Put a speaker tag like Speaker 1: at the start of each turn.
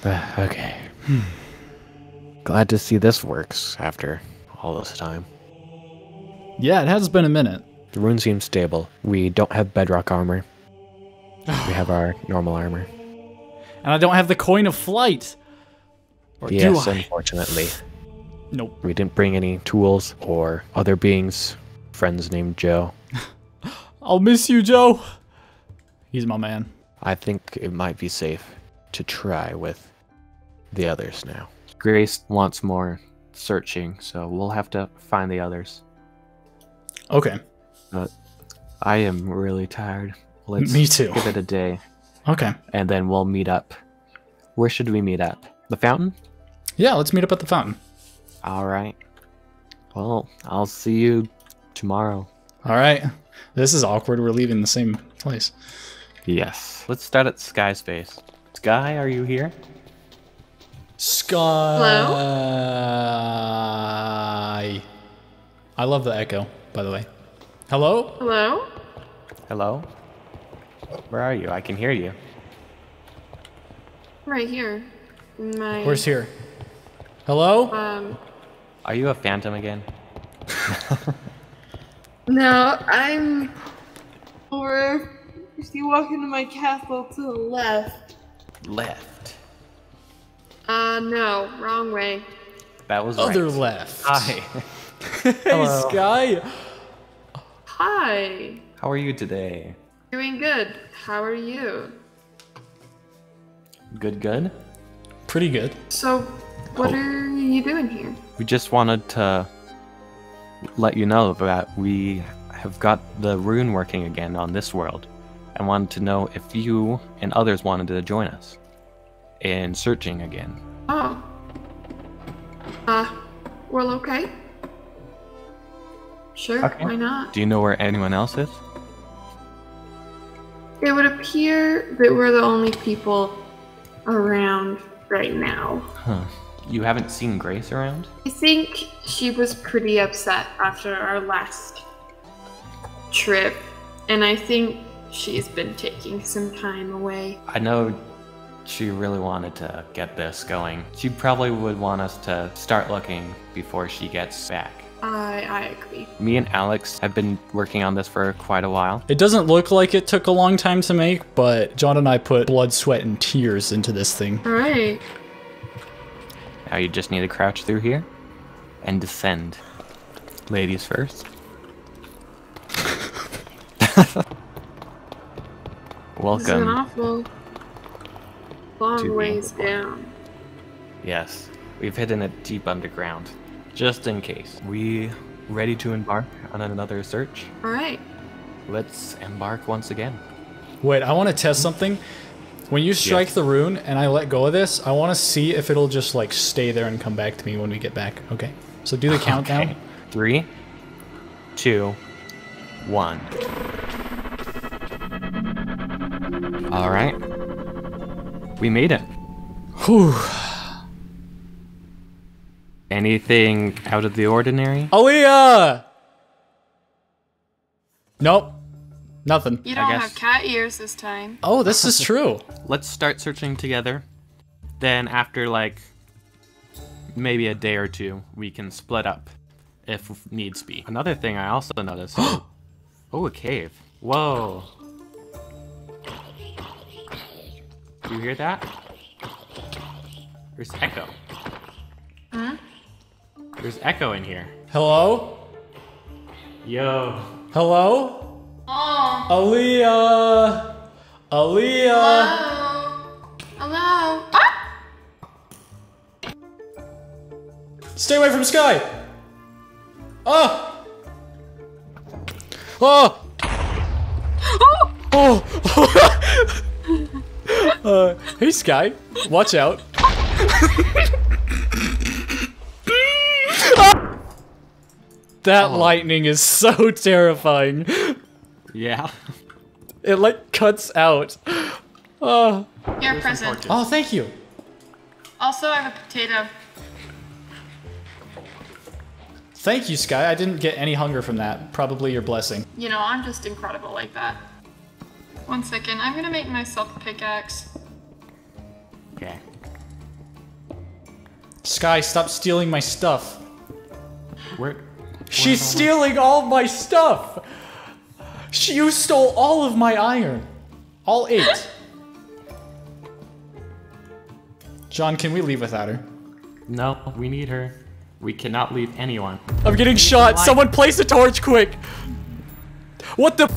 Speaker 1: okay. Glad to see this works after all this time.
Speaker 2: Yeah, it has been a minute.
Speaker 1: The rune seems stable. We don't have bedrock armor. we have our normal armor.
Speaker 2: And I don't have the coin of flight. Or
Speaker 1: yes,
Speaker 2: do I?
Speaker 1: unfortunately.
Speaker 2: Nope.
Speaker 1: We didn't bring any tools or other beings, friends named Joe.
Speaker 2: I'll miss you, Joe. He's my man.
Speaker 1: I think it might be safe to try with the others now. Grace wants more searching, so we'll have to find the others.
Speaker 2: Okay.
Speaker 1: But I am really tired. Let's
Speaker 2: Me too.
Speaker 1: give it a day,
Speaker 2: Okay.
Speaker 1: and then we'll meet up. Where should we meet up? The fountain?
Speaker 2: Yeah, let's meet up at the fountain.
Speaker 1: All right. Well, I'll see you tomorrow.
Speaker 2: All right. This is awkward. We're leaving the same place.
Speaker 1: Yes. Let's start at Sky Space. Sky, are you here?
Speaker 2: Sky. Hello? I love the echo, by the way. Hello?
Speaker 3: Hello?
Speaker 1: Hello? Where are you? I can hear you.
Speaker 3: Right here. My
Speaker 2: Where's here? Hello?
Speaker 3: um
Speaker 1: Are you a phantom again?
Speaker 3: No, I'm over if you walk into my castle to the left.
Speaker 1: Left.
Speaker 3: Uh no, wrong way.
Speaker 1: That was
Speaker 2: Other
Speaker 1: right.
Speaker 2: left.
Speaker 1: Hi.
Speaker 2: Hey,
Speaker 1: Hello.
Speaker 2: Sky.
Speaker 3: Hi.
Speaker 1: How are you today?
Speaker 3: Doing good. How are you?
Speaker 1: Good, good.
Speaker 2: Pretty good.
Speaker 3: So what
Speaker 1: Oh.
Speaker 3: are you doing here?
Speaker 1: We just wanted to let you know that we have got the rune working again on this world and wanted to know if you and others wanted to join us in searching again.
Speaker 3: Oh. Uh, well okay. Sure,
Speaker 1: Okay.
Speaker 3: why not?
Speaker 1: Do you know where anyone else is?
Speaker 3: It would appear that we're the only people around right now.
Speaker 1: Huh. You haven't seen Grace around?
Speaker 3: I think she was pretty upset after our last trip, and I think she's been taking some time away.
Speaker 1: I know she really wanted to get this going. She probably would want us to start looking before she gets back.
Speaker 3: I I agree.
Speaker 1: Me and Alex have been working on this for quite a while.
Speaker 2: It doesn't look like it took a long time to make, but John and I put blood, sweat, and tears into this thing.
Speaker 3: All right.
Speaker 1: Now you just need to crouch through here and descend. Ladies first.
Speaker 3: This is an
Speaker 1: Welcome.
Speaker 3: awful long ways down.
Speaker 1: Yes, we've hidden it deep underground, just in case. We ready to embark on another search?
Speaker 3: All right.
Speaker 1: Let's embark once again.
Speaker 2: Wait, I want to test something. When you strike the rune and I let go of this, I want to see if it'll just like stay there and come back to me when we get back. Okay. So do the countdown.
Speaker 1: Okay. Three, two, one. All right. We made it.
Speaker 2: Whew.
Speaker 1: Anything out of the ordinary?
Speaker 2: Alia! Nope. Nothing.
Speaker 3: You don't
Speaker 1: guess-
Speaker 3: have cat ears this time.
Speaker 2: Oh, this is true.
Speaker 1: Let's start searching together. Then, after like maybe a day or two, we can split up if needs be. Another thing I also noticed. oh, a cave. Whoa. Do you hear that? There's echo.
Speaker 3: Huh?
Speaker 1: There's echo in here.
Speaker 2: Hello?
Speaker 1: Yo.
Speaker 2: Hello?
Speaker 3: Oh.
Speaker 2: Alia! Alia!
Speaker 3: Hello. Hello. Ah!
Speaker 2: Stay away from Sky! Oh! Oh! Oh! uh, hey Sky, watch out. that lightning is so terrifying.
Speaker 1: Yeah.
Speaker 2: It like cuts out. Oh,
Speaker 3: Your present.
Speaker 2: oh thank you.
Speaker 3: Also, I have a potato.
Speaker 2: Thank you, Sky. I didn't get any hunger from that. Probably your blessing.
Speaker 3: You know, I'm just incredible like that. One second, I'm gonna make myself a pickaxe.
Speaker 1: Okay.
Speaker 2: Sky, stop stealing my stuff.
Speaker 1: Where?
Speaker 2: She's stealing all my stuff. She, you stole all of my iron. All eight. John, can we leave without her?
Speaker 1: No, we need her. We cannot leave anyone.
Speaker 2: I'm getting shot. Someone place a torch quick. What the?